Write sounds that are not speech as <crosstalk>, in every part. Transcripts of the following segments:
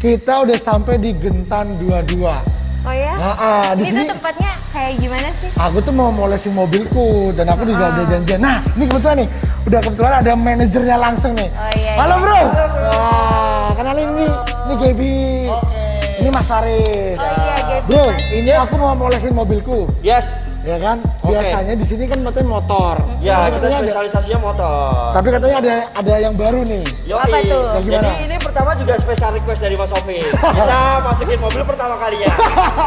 Kita udah sampai di Gentan 22. Oh ya? Nah, ah, di itu sini tempatnya kayak gimana sih? aku tuh mau molesin mobilku dan aku juga udah janjian. Nah, ini kebetulan nih, udah kebetulan ada manajernya langsung nih. Oh iya, Halo iya. bro. Wah, kenalin ini, ini Gaby. Ini Mas Faris. Oh iya, Gaby. Bro, ini aku mau molesin mobilku. Yes. Ya kan? Oke. Biasanya di sini kan katanya motor. Ya, Tapi kita katanya ada, spesialisasinya motor. tapi katanya ada ada yang baru nih. Yoi. Apa tuh? Ya, gimana? Jadi ini pertama juga spesial request dari Mas Sofi. <laughs> kita masukin mobil pertama kalinya.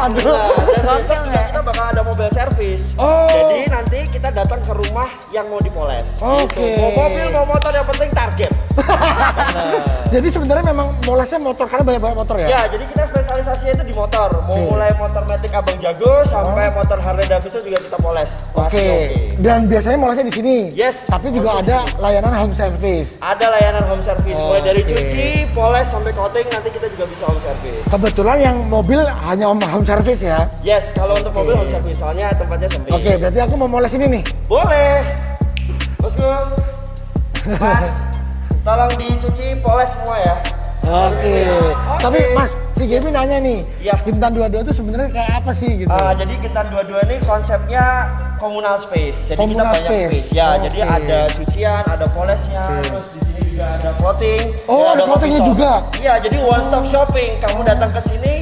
Aduh. Nah, dan besok juga bakal ada mobil servis. Oh. Jadi nanti kita datang ke rumah yang mau dipoles. Oke. Gitu. Mau mobil, mau motor, yang penting target. Nah. <laughs> Jadi sebenarnya memang molesnya motor karena banyak banget motor ya. Ya, jadi kita spesialisasinya itu di motor. Mau Oke. mulai motor Matic Abang Jago sampai motor Harley Davidson juga kita poles. Oke. Pasti Dan biasanya molesnya di sini. Yes, Tapi juga ada layanan home service. Ada layanan home service mulai dari cuci, poles sampai coating nanti kita juga bisa home service. Kebetulan yang mobil hanya om- home service ya. Yes, kalau untuk Oke. Home service soalnya tempatnya sempit. Oke, berarti aku mau moles ini nih. Boleh. Bosku. Mas, tolong dicuci, poles semua ya. Oke. Oke. Tapi Mas, si Gaby nanya nih, Iya. Bintan 22 itu sebenarnya kayak apa sih gitu? Ah, jadi Gentan 22 ini konsepnya communal space. Jadi Communal kita banyak space. space. Ya, jadi Oke. ada cucian, ada polesnya, Oke. terus di sini juga ada clothing. Oh, dan ada clothingnya coffee shop. juga? Iya, jadi one stop shopping. Kamu datang ke sini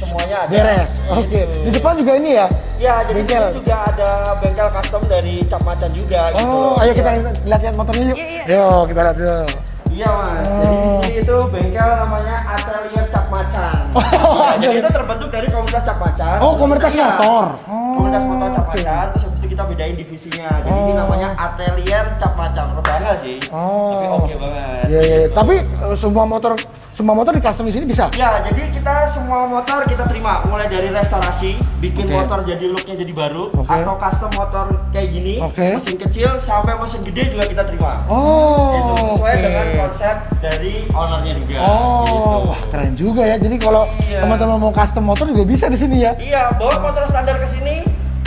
semuanya ada. Beres. Oke. Gitu. Di depan juga ini ya. Ya, jadi Bengkel. juga ada bengkel custom dari Cap Macan juga gitu. Oh, loh. ayo kita Iya. lihat-lihat motornya yuk. Iya, iya. Yuk, kita lihat yuk. Iya, Mas. Jadi di sini itu bengkel namanya Atelier Cap Macan. Oh, <laughs> Iya, jadi itu terbentuk dari komunitas Cap Macan. Oh, komunitas Iya. motor. Oh, Komunitas motor Cap. Macan, terus itu kita bedain divisinya. Jadi ini Oh. namanya Atelier Cap Macan. Kebangga sih. Oh. Tapi oke banget. Iya, iya. Gitu. Tapi eh, semua motor semua motor di custom di sini bisa. Ya, jadi kita semua motor kita terima mulai dari restorasi, bikin Oke. motor jadi looknya jadi baru, Oke. atau custom motor kayak gini, Oke. mesin kecil sampai mesin gede juga kita terima. Oh. itu sesuai oke. dengan konsep dari ownernya juga. Oh, gitu. wah keren juga ya. Jadi kalau Iya. teman-teman mau custom motor juga bisa di sini ya. Iya, bawa motor standar ke sini,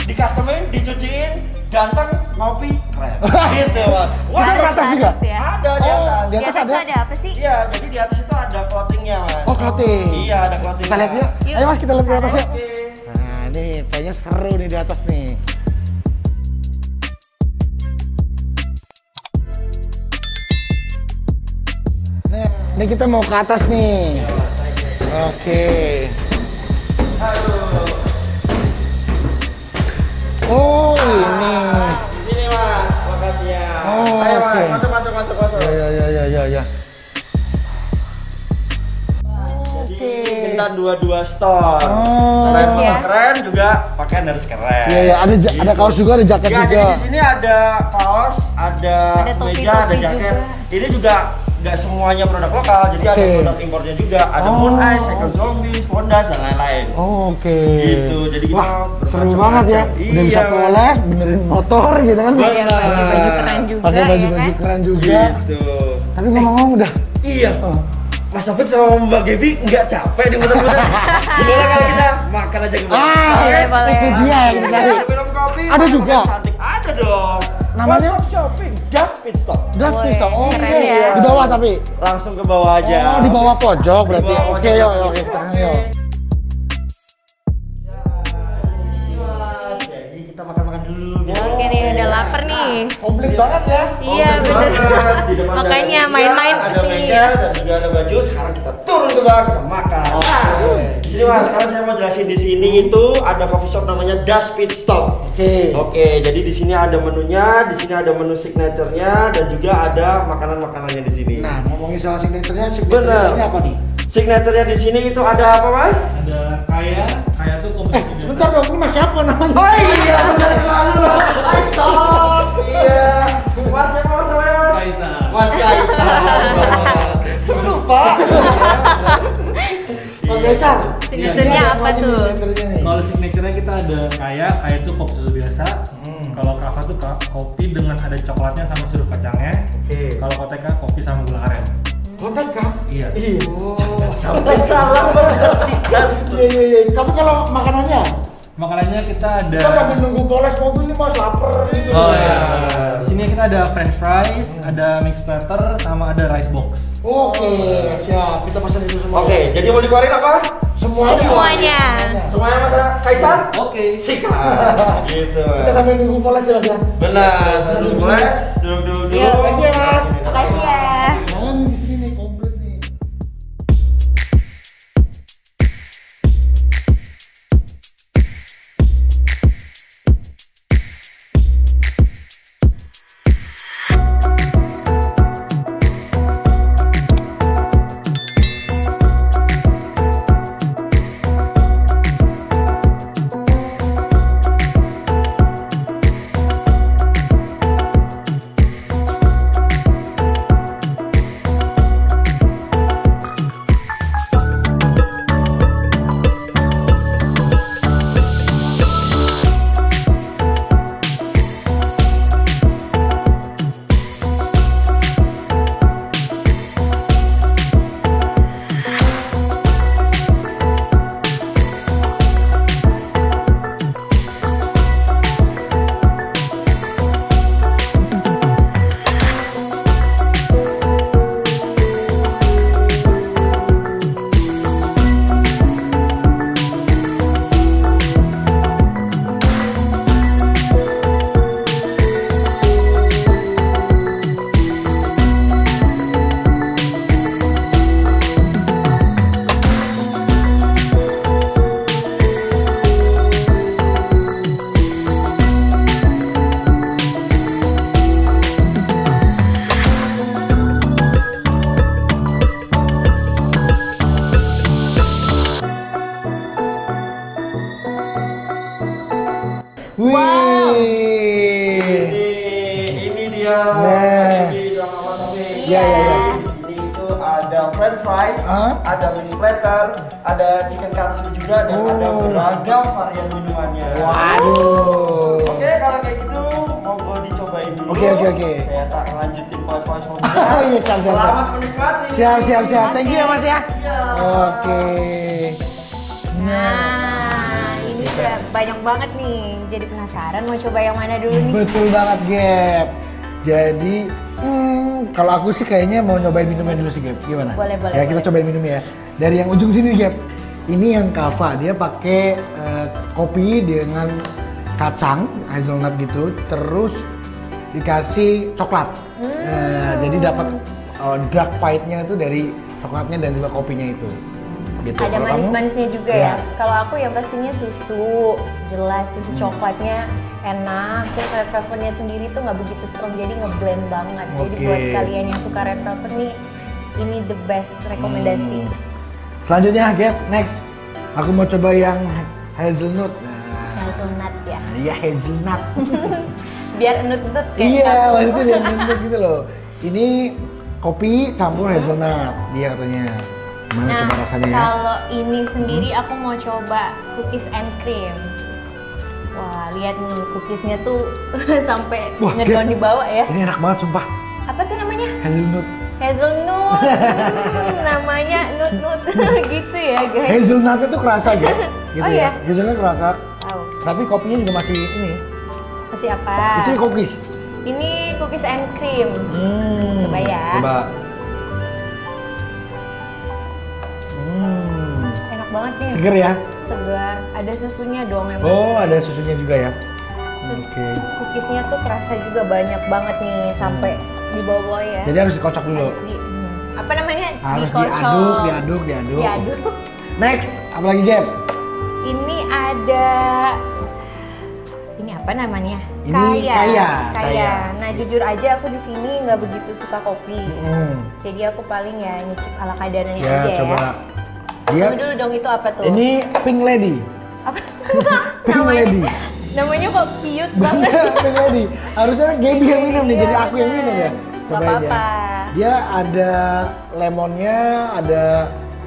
di customin, dicuciin, ganteng, ngopi, keren. <laughs> gitu, Bang. Kita ke Harus atas juga? ya. Ada di Oh, atas. di Di atas atas ada? ada apa sih? Iya, jadi di atas itu ada clothingnya, Mas. Oh, clothing. Iya, ada clothing. Kita lihat yuk. Yuk. Ayo Mas, kita lihat ke atas yuk. Oke. Nah, ini kayaknya seru nih di atas nih. Nih, ini kita mau ke atas nih. Oke. Oh, 22 store. Oh. Selain Iya. motor keren, juga pakaian harus keren. Iya, ya, ada ja- ada Gitu. kaos juga, ada jaket Ya, juga. jadi di sini ada kaos, ada, Ada meja, ada jaket. juga. Ini juga nggak semuanya produk lokal, jadi ada Oke. produk impornya juga. Ada Oh. Moon Eye, Cycle Zombies, Fondas, dan lain-lain. Oh, Oke. Gitu, jadi kita Wah, seru bermacam-macam. banget ya. Udah bisa Iya. poleh, benerin motor gitu kan. Bener. Iya, pakai baju keren juga Pakai ya baju-baju kan? keren juga. Gitu. Tapi ngomong-ngomong udah. Iya. Oh. Mas Taufik sama Mbak Gaby nggak capek di muter-muter. <laughs> Gimana kalau kita makan aja ke bawah? Ah, boleh. itu dia yang kita cari. Ada minum kopi, Ada makan juga? cantik. Ada dong. Namanya? One Stop Shopping, Just Pit Stop. Dat Boleh, pistol. Oke. keren ya. Di bawah tapi. Langsung ke bawah aja. Oh, di bawah pojok berarti. Oke, pojok. yuk, yuk, kita Oke. yuk. Oke nih, udah lapar nih. Komplit banget ya. Iya, bener. depan <laughs> Makanya ada main-main ada ke sini ya. dan juga ada baju. Sekarang kita turun ke bawah kita makan. Nah, di sini mas, sekarang saya mau jelasin di sini itu ada coffee shop namanya Das Pit Stop. Oke. Oke, jadi di sini ada menunya, di sini ada menu signaturenya dan juga ada makanan-makanannya di sini. Nah, ngomongin soal signaturenya, signature Bener. di sini apa nih? Signaturenya di sini itu ada apa mas? ada kaya kaya tuh Eh, komplit sebentar dong, ini mas siapa namanya? Oh iya, benar. Mas Sob. Iya. Mas siapa mas namanya mas? Kaisar Mas Kaisar. Saya lupa. Mas Besar. Signaturenya apa tuh? Kalau signaturenya kita ada kaya kaya tuh kopi susu biasa Hmm. kalau kava tuh kopi dengan ada coklatnya sama sirup kacangnya Oke. kalau koteka kopi sama gula aren Kontak kah? iya Oh. Sampai <laughs> salah mengartikan. Iya, iya, iya. Tapi kalau makanannya? Makanannya kita ada. Kita sambil nunggu poles mobil nih mas, lapar gitu. Oh ya. Di sini kita ada French fries, ada mix platter, sama ada rice box. Oke, siap. Kita pesan itu semua. Oke, jadi mau dikeluarin apa? Semuanya. Semuanya. Semuanya Mas Kaisar? Oke. Sikat. <laughs> gitu. Kita sambil nunggu poles ya mas ya. Benar, satu gelas, duduk dulu. Yuk, thank you, Mas. Wih. Ini, ini dia. Nah. Ini. Iya, iya, iya. Di sini itu ada french fries, Hah? ada mix platter, ada chicken katsu juga dan Oh. ada beragam varian minumannya. Waduh. Oke, kalau kayak gitu monggo dicobain dulu. Oke, oke, oke. Saya tak lanjutin mobilnya. <laughs> Oh, iya, siap, siap, siap. Selamat menikmati. Siap, siap, siap. Thank you ya mas ya. Oke. Nah, ini udah banyak banget nih. Jadi penasaran mau coba yang mana dulu nih? Betul banget, Gap. Jadi, hmm, kalau aku sih kayaknya mau nyobain minumnya dulu sih, Gap. Gimana? Boleh, boleh, Ya, kita boleh. cobain minumnya ya. Dari yang ujung sini, Gap. Ini yang kava, dia pakai eh, kopi dengan kacang, hazelnut gitu, terus dikasih coklat. Hmm. Eh, jadi dapat eh, dark pahitnya itu dari coklatnya dan juga kopinya itu. Gitu. Ada manis-manisnya juga Iya. ya. Kalau aku yang pastinya susu, jelas susu Hmm. coklatnya enak. Terus red velvetnya sendiri tuh nggak begitu strong, jadi ngeblend banget. Jadi Oke. buat kalian yang suka red velvet nih, ini the best rekomendasi. Hmm. Selanjutnya, Gap, next. Aku mau coba yang hazelnut. Nah, Hazelnut ya. iya hazelnut. <laughs> Biar nut-nut kayak iya, aku. maksudnya biar hazelnut gitu loh. Ini kopi campur hazelnut, dia katanya. Mana Nah, coba rasanya ya? kalau ini sendiri aku mau coba cookies and cream. Wah, lihat nih cookiesnya tuh <laughs> sampai ngedon di bawah ya. Ini enak banget sumpah. Apa tuh namanya? Hazelnut. Hazelnut. Hmm, namanya nut-nut <laughs> <laughs> gitu ya, guys. Hazelnut itu kerasa gitu. gitu Oh, ya. iya? Hazelnut kerasa. Tahu. Tapi kopinya juga masih ini. Masih apa? Itu cookies. Ini cookies and cream. Hmm. Coba ya. Coba. Banget nih. Seger ya? Segar. Ada susunya dong emang. Oh, ada susunya juga ya. Terus Oke. cookiesnya tuh kerasa juga banyak banget nih sampai di bawah ya. Jadi harus dikocok dulu. Harus di, hmm, apa namanya? Harus Dikocok. diaduk, diaduk, diaduk. Diaduk. Next, apa lagi Gap? Ini ada ini apa namanya? Ini kaya. kaya, kaya. Nah jujur aja aku di sini nggak begitu suka kopi. Hmm. Jadi aku paling ya nyicip ala kadarnya Ya, aja coba. ya. Dia Coba dulu dong itu apa tuh? ini Pink Lady. apa? <laughs> Pink namanya, Lady. namanya kok cute banget. Bener, <laughs> Pink Lady. Harusnya Gaby yang minum nih, jadi aku yang minum ya. Cobain ya. apa-apa. Dia ada lemonnya, ada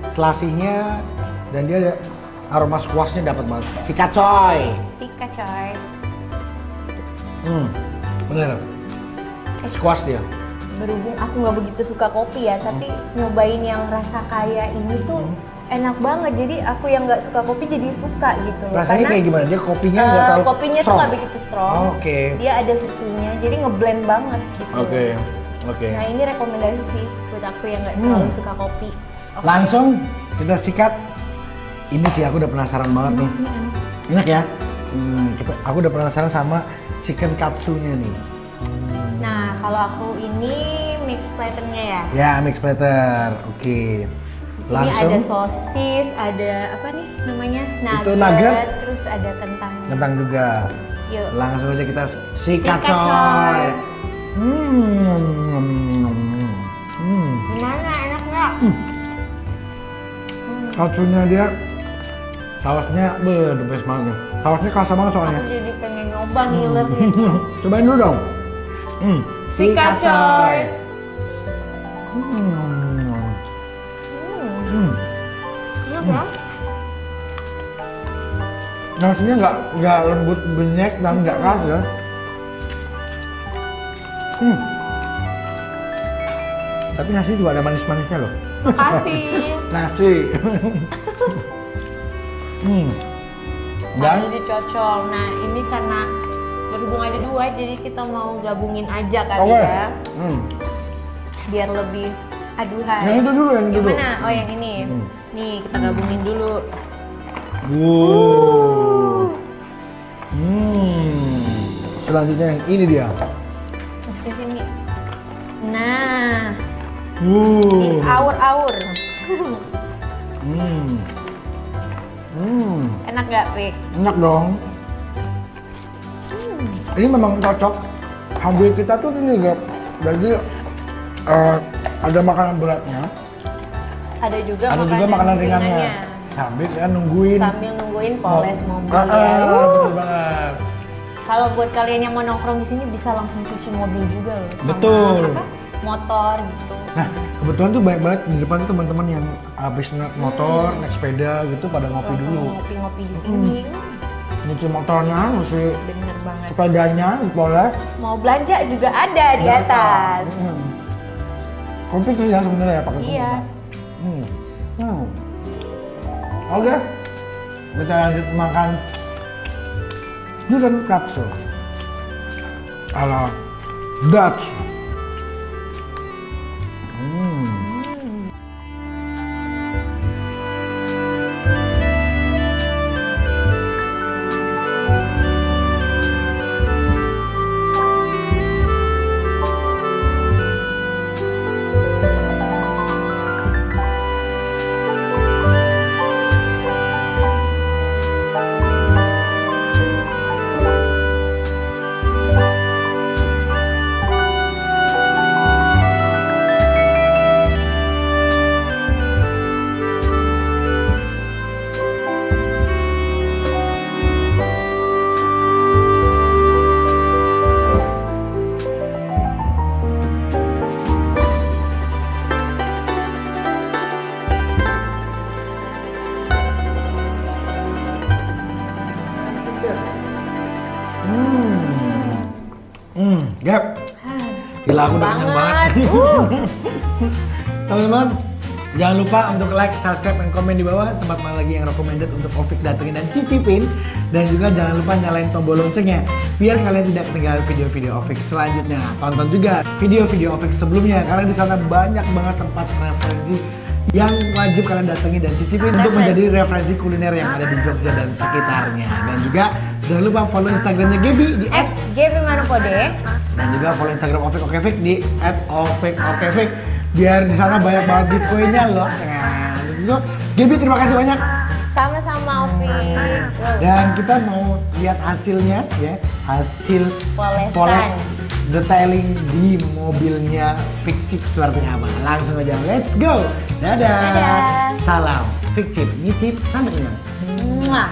selasinya, dan dia ada aroma squashnya dapat banget. Sikat coy. Sikat coy. Hmm, bener. Squash dia. Berhubung aku nggak begitu suka kopi ya, tapi Hmm. nyobain yang rasa kaya ini tuh enak banget. Jadi aku yang nggak suka kopi jadi suka gitu loh. Rasanya kayak gimana? Dia kopinya nggak eh, terlalu kopinya tuh strong? nggak begitu strong. Oke. Dia ada susunya, jadi ngeblend banget gitu. Oke. Oke. Nah ini rekomendasi sih buat aku yang nggak Hmm. terlalu suka kopi. Oke. Langsung kita sikat. Ini sih aku udah penasaran banget nih. Enak ya? Hmm, kita- aku udah penasaran sama chicken katsunya nih. Nah kalau aku ini mix platternya ya. Ya, mix platter. Oke. Di sini ada sosis, ada apa nih namanya? Nugget, Itu nugget. terus ada kentang. kentang juga. Yuk. Langsung aja kita sikat Sikat, coy. coy. Hmm. Hmm. Gimana enak nggak? Katsunya dia sausnya be the best banget nih. Sausnya kerasa banget soalnya. Aku jadi pengen nyoba ngiler gitu. <laughs> Cobain dulu dong. Hmm. Sikat coy. Hmm. Hmm. Enak ya? Nasinya nggak nggak lembut benyek dan nggak keras ya. Hmm. Tapi nasi juga ada manis-manisnya loh. Makasih. <laughs> Nasi. <laughs> hmm. Dan jadi cocol. Nah ini karena berhubung ada dua, jadi kita mau gabungin aja kali Oke. ya, Hmm. biar lebih aduhan. Yang itu dulu, yang itu dulu. mana? Oh yang ini. Hmm. Nih kita gabungin dulu. Wow. Hmm. Selanjutnya yang ini dia. Masuk ke sini. Nah, Uh. ini awur-awur. Hmm. Hmm. Enak gak, Pik? Enak dong. Ini memang cocok. Hampir kita tuh ini gak. Jadi eh, ada makanan beratnya, Ada juga ada juga makanan ringannya. Habis ya nungguin. Sambil nungguin poles mobil Ah, ya. Uh. banget. Kalau buat kalian yang mau nongkrong di sini bisa langsung cuci mobil juga loh. sama Betul. apa, motor gitu. Nah, kebetulan tuh banyak banget di depan tuh teman-teman yang habis naik motor, naik sepeda gitu pada ngopi Langsung dulu. ngopi-ngopi di sini. Nyuci motornya, nyuci sepedanya, boleh. Mau belanja juga ada di atas. Hmm. Komplit sih ya sebenarnya ya pakai Iya. Hmm. Hmm. Oke, kita lanjut makan chicken katsu ala Dutch. Aku udah kenyang banget. Uh. <laughs> Teman-teman, jangan lupa untuk like, subscribe, dan komen di bawah tempat mana lagi yang recommended untuk Ovik datengin dan cicipin. Dan juga jangan lupa nyalain tombol loncengnya biar kalian tidak ketinggalan video-video Ovik selanjutnya. Tonton juga video-video Ovik sebelumnya karena di sana banyak banget tempat referensi yang wajib kalian datengin dan cicipin untuk menjadi referensi kuliner yang ada di Jogja dan sekitarnya. Dan juga jangan lupa follow Instagramnya Gaby di Gaby Manopode. dan juga follow Instagram Ovik Okevik di @ovikokevik biar di sana banyak banget giveaway-nya loh. Nah. Gaby terima kasih banyak Sama-sama Ovi. Dan kita mau lihat hasilnya ya hasil Polesan. poles detailing di mobilnya Fikcip seperti apa langsung aja let's go dadah, Dadah. salam Fikcip nyicip sampai kenyang Mwah.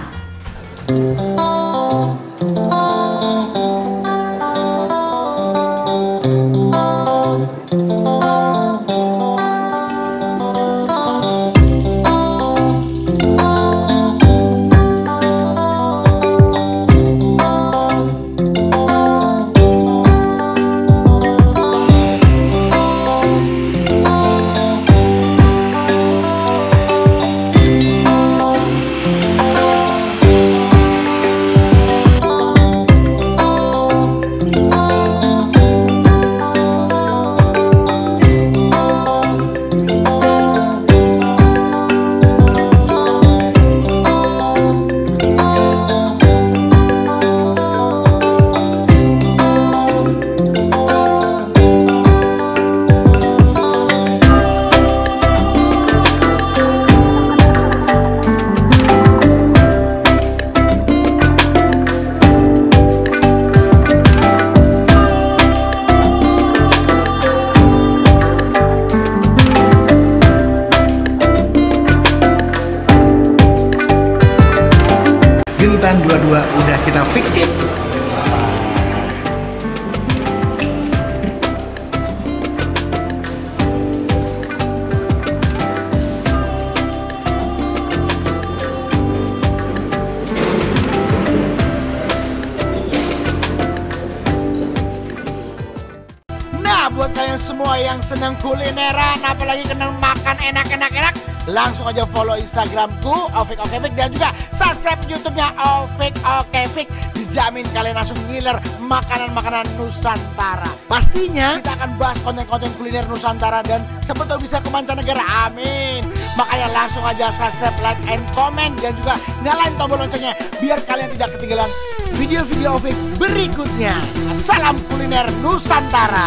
Kalian semua yang senang kulineran, apalagi kenal makan enak-enak-enak, langsung aja follow Instagramku, Ovik Okevik, dan juga subscribe YouTube-nya Ovik Okevik. Dijamin kalian langsung ngiler makanan-makanan Nusantara. Pastinya kita akan bahas konten-konten kuliner Nusantara dan tahu bisa ke mancanegara. Amin. Makanya langsung aja subscribe, like, and comment, dan juga nyalain tombol loncengnya biar kalian tidak ketinggalan video-video Ovik berikutnya. Salam kuliner Nusantara.